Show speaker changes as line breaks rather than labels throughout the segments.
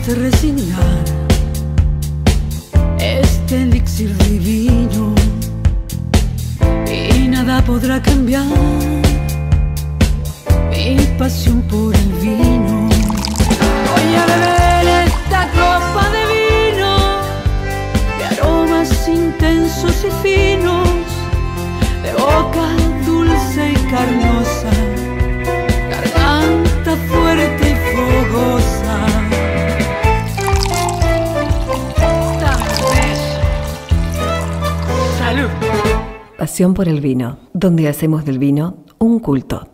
este resignar, este elixir divino, y nada podrá cambiar mi pasión por el vino. Voy a beber esta copa de vino, de aromas intensos y finos, de boca dulce y carnosa, garganta fuerte y fogosa.
Pasión por el vino, donde hacemos del vino un culto.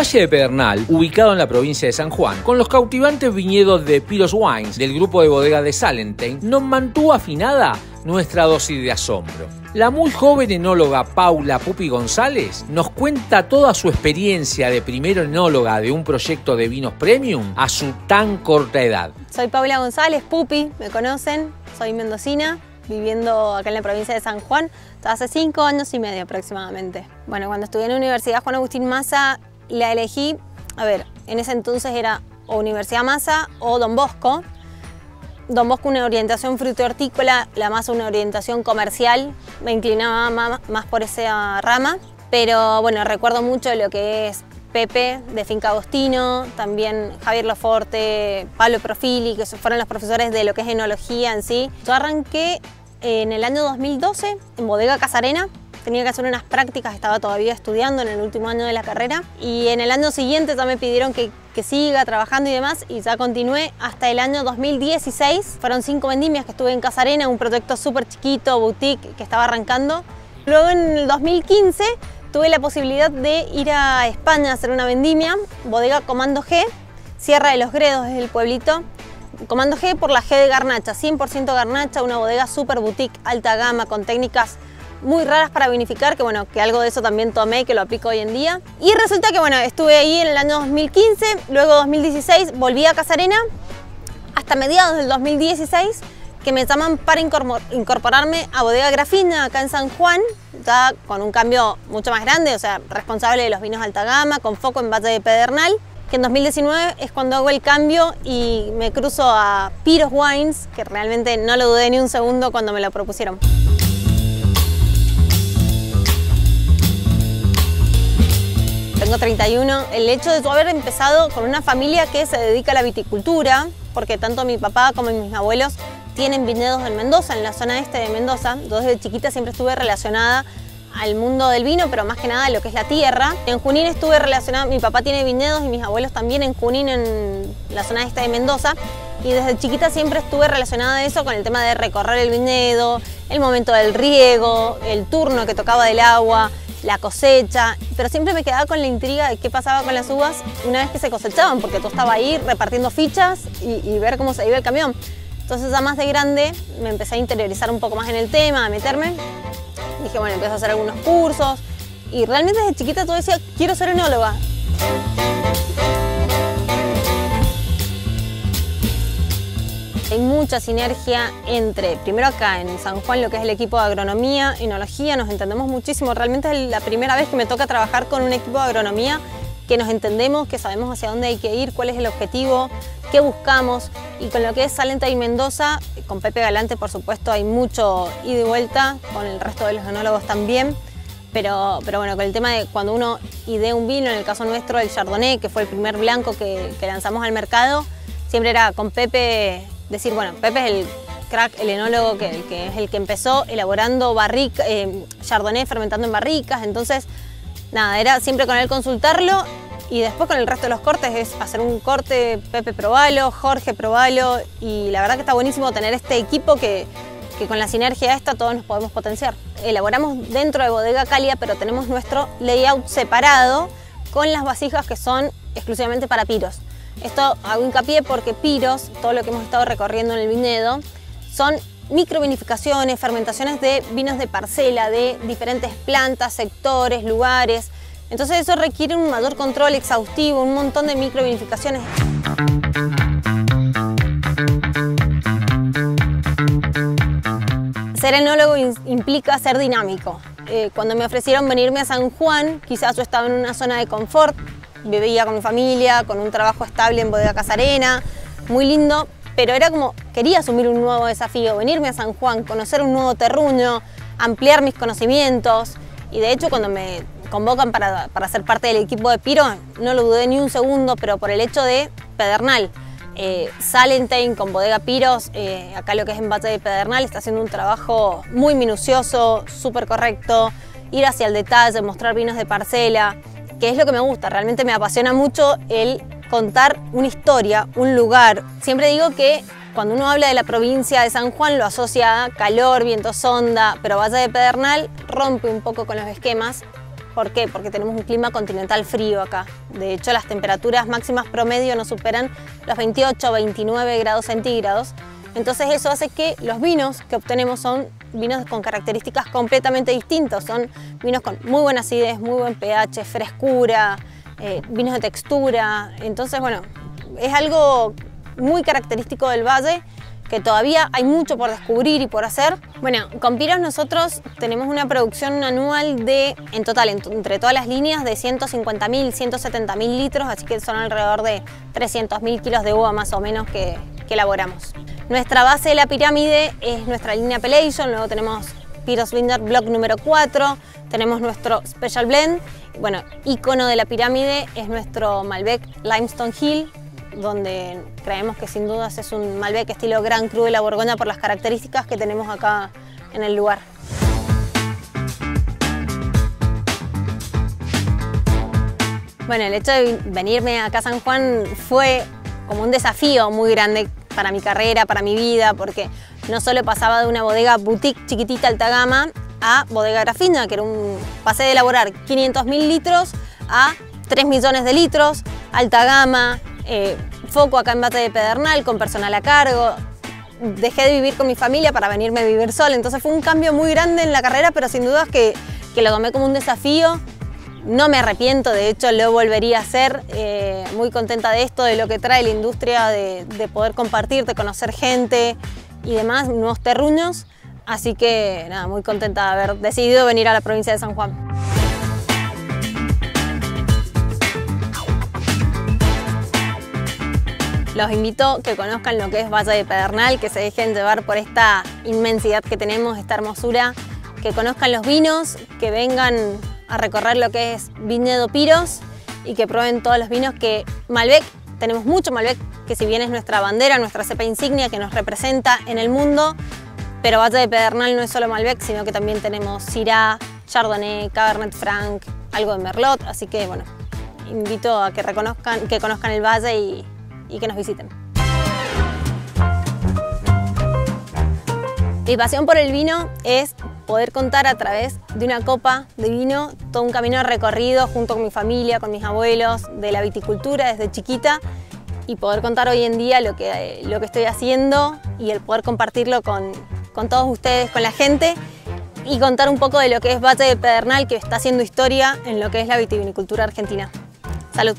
Valle de Pedernal, ubicado en la provincia de San Juan, con los cautivantes viñedos de Piros Wines del grupo de bodega de Salentine, nos mantuvo afinada nuestra dosis de asombro. La muy joven enóloga Paula Pupi González nos cuenta toda su experiencia de primero enóloga de un proyecto de vinos premium a su tan corta edad.
Soy Paula González, Pupi, me conocen, soy mendocina, viviendo acá en la provincia de San Juan hace cinco años y medio aproximadamente. Bueno, cuando estudié en la Universidad Juan Agustín Maza, la elegí, a ver, en ese entonces era o Universidad Maza o Don Bosco. Don Bosco una orientación fruto hortícola, la Maza una orientación comercial, me inclinaba más por esa rama, pero bueno, recuerdo mucho lo que es Pepe de Finca Agostino, también Javier Loforte, Pablo Profili, que fueron los profesores de lo que es enología en sí. Yo arranqué en el año 2012 en Bodega Casarena, tenía que hacer unas prácticas, estaba todavía estudiando en el último año de la carrera y en el año siguiente ya me pidieron que, que siga trabajando y demás y ya continué hasta el año 2016. Fueron cinco vendimias que estuve en Casarena, un proyecto súper chiquito, boutique, que estaba arrancando. Luego en el 2015 tuve la posibilidad de ir a España a hacer una vendimia, bodega Comando G, Sierra de los Gredos es el pueblito. Comando G por la G de Garnacha, 100% Garnacha, una bodega super boutique, alta gama, con técnicas muy raras para vinificar, que bueno, que algo de eso también tomé, que lo aplico hoy en día. Y resulta que bueno, estuve ahí en el año 2015, luego 2016 volví a Casarena, hasta mediados del 2016 que me llaman para incorpor- incorporarme a Bodega Grafina acá en San Juan, con un cambio mucho más grande, o sea, responsable de los vinos alta gama, con foco en Valle de Pedernal, que en 2019 es cuando hago el cambio y me cruzo a Piros Wines, que realmente no lo dudé ni un segundo cuando me lo propusieron. Tengo 31. El hecho de haber empezado con una familia que se dedica a la viticultura, porque tanto mi papá como mis abuelos tienen viñedos en Mendoza, en la zona este de Mendoza. Yo desde chiquita siempre estuve relacionada al mundo del vino, pero más que nada a lo que es la tierra. En Junín estuve relacionada, mi papá tiene viñedos y mis abuelos también en Junín, en la zona este de Mendoza. Y desde chiquita siempre estuve relacionada a eso con el tema de recorrer el viñedo, el momento del riego, el turno que tocaba del agua, la cosecha, pero siempre me quedaba con la intriga de qué pasaba con las uvas una vez que se cosechaban, porque tú estaba ahí repartiendo fichas y, ver cómo se iba el camión. Entonces ya más de grande me empecé a interiorizar un poco más en el tema, a meterme. Dije, bueno, empiezo a hacer algunos cursos y realmente desde chiquita todo decía, quiero ser enóloga. Hay mucha sinergia entre, primero acá en San Juan, lo que es el equipo de agronomía, enología, nos entendemos muchísimo. Realmente es la primera vez que me toca trabajar con un equipo de agronomía que nos entendemos, que sabemos hacia dónde hay que ir, cuál es el objetivo, qué buscamos. Y con lo que es Salenta y Mendoza, con Pepe Galante, por supuesto, hay mucho ida y vuelta, con el resto de los enólogos también. Pero, pero bueno, con el tema de cuando uno idea un vino, en el caso nuestro el Chardonnay, que fue el primer blanco que, que lanzamos al mercado, siempre era con Pepe decir, bueno, Pepe es el crack, el enólogo que, el que es el que empezó elaborando barrica, eh, Chardonnay fermentando en barricas, entonces nada, era siempre con él consultarlo y después con el resto de los cortes es hacer un corte, Pepe probalo, Jorge probalo y la verdad que está buenísimo tener este equipo que, que con la sinergia esta todos nos podemos potenciar. Elaboramos dentro de Bodega Calia, pero tenemos nuestro layout separado con las vasijas que son exclusivamente para piros. Esto hago hincapié porque piros, todo lo que hemos estado recorriendo en el viñedo, son microvinificaciones, fermentaciones de vinos de parcela, de diferentes plantas, sectores, lugares. Entonces eso requiere un mayor control exhaustivo, un montón de microvinificaciones. Ser enólogo implica ser dinámico. Eh, cuando me ofrecieron venirme a San Juan, quizás yo estaba en una zona de confort, vivía con mi familia, con un trabajo estable en Bodega Casarena, muy lindo, pero era como, quería asumir un nuevo desafío, venirme a San Juan, conocer un nuevo terruño, ampliar mis conocimientos. Y de hecho cuando me convocan para, para ser parte del equipo de Piro, no lo dudé ni un segundo, pero por el hecho de Pedernal. Eh, con Bodega Piros, eh, acá lo que es en Bate de Pedernal, está haciendo un trabajo muy minucioso, súper correcto, ir hacia el detalle, mostrar vinos de parcela, que es lo que me gusta, realmente me apasiona mucho el contar una historia, un lugar. Siempre digo que cuando uno habla de la provincia de San Juan lo asocia a calor, viento sonda, pero Valle de Pedernal rompe un poco con los esquemas ¿Por qué? Porque tenemos un clima continental frío acá. De hecho, las temperaturas máximas promedio no superan los 28 o 29 grados centígrados. Entonces eso hace que los vinos que obtenemos son vinos con características completamente distintas. Son vinos con muy buena acidez, muy buen pH, frescura, eh, vinos de textura. Entonces, bueno, es algo muy característico del valle que todavía hay mucho por descubrir y por hacer. Bueno, con Piros nosotros tenemos una producción anual de, en total, entre todas las líneas, de 150.000, 170.000 litros, así que son alrededor de 300.000 kilos de uva más o menos que, elaboramos. Nuestra base de la pirámide es nuestra línea Appellation, luego tenemos Piros Binder Block número 4, tenemos nuestro Special Blend, bueno, icono de la pirámide es nuestro Malbec Limestone Hill, donde creemos que sin dudas es un Malbec estilo Gran Cru de la Borgoña por las características que tenemos acá en el lugar. Bueno, el hecho de venirme acá a San Juan fue como un desafío muy grande para mi carrera, para mi vida, porque no solo pasaba de una bodega boutique chiquitita alta gama a bodega grafina, que era un pasé de elaborar 500.000 litros a 3 millones de litros, alta gama, eh, foco acá en Bate de Pedernal, con personal a cargo. Dejé de vivir con mi familia para venirme a vivir sola, entonces fue un cambio muy grande en la carrera, pero sin dudas que, que lo tomé como un desafío. No me arrepiento, de hecho lo volvería a hacer, eh, muy contenta de esto, de lo que trae la industria, de, de poder compartir, de conocer gente y demás, nuevos terruños. Así que nada, muy contenta de haber decidido venir a la provincia de San Juan. Los invito a que conozcan lo que es Valle de Pedernal, que se dejen llevar por esta inmensidad que tenemos, esta hermosura, que conozcan los vinos, que vengan a recorrer lo que es Viñedo Piros y que prueben todos los vinos que Malbec, tenemos mucho Malbec, que si bien es nuestra bandera, nuestra cepa insignia que nos representa en el mundo, pero Valle de Pedernal no es solo Malbec, sino que también tenemos Syrah, Chardonnay, Cabernet Franc, algo de Merlot, así que bueno, invito a que reconozcan, que conozcan el valle y, y que nos visiten. Mi pasión por el vino es poder contar a través de una copa de vino todo un camino recorrido junto con mi familia, con mis abuelos, de la viticultura desde chiquita y poder contar hoy en día lo que, lo que estoy haciendo y el poder compartirlo con, con todos ustedes, con la gente y contar un poco de lo que es Valle de Pedernal que está haciendo historia en lo que es la vitivinicultura argentina. Salud.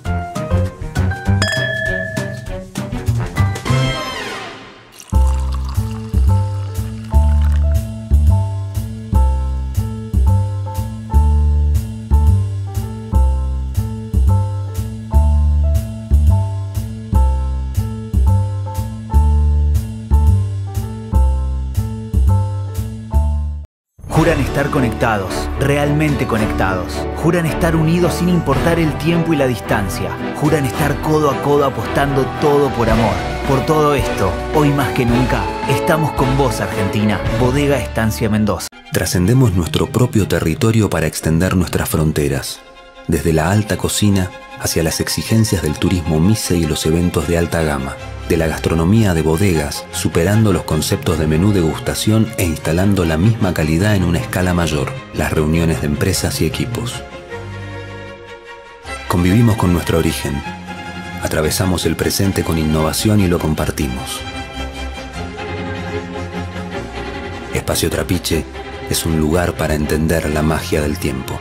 Juran estar conectados, realmente conectados. Juran estar unidos sin importar el tiempo y la distancia. Juran estar codo a codo apostando todo por amor. Por todo esto, hoy más que nunca, estamos con vos Argentina, Bodega Estancia Mendoza.
Trascendemos nuestro propio territorio para extender nuestras fronteras, desde la alta cocina hacia las exigencias del turismo mise y los eventos de alta gama, de la gastronomía de bodegas, superando los conceptos de menú degustación e instalando la misma calidad en una escala mayor, las reuniones de empresas y equipos. Convivimos con nuestro origen, atravesamos el presente con innovación y lo compartimos. Espacio Trapiche es un lugar para entender la magia del tiempo.